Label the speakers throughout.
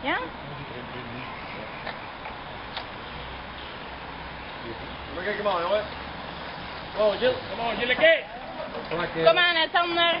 Speaker 1: Ja? Maar kijk hem jongen. Kom on, Jill. Kom on, Jilleke.
Speaker 2: Kom aan, Sander.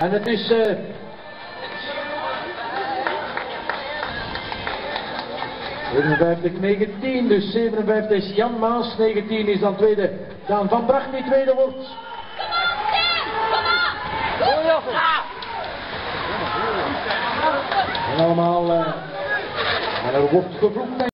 Speaker 3: En het is. eh 57, 19, dus 57 is Jan Maas, 19 is dan tweede. Daan van Bracht die tweede wordt. En allemaal. eh en er wordt gevloekt.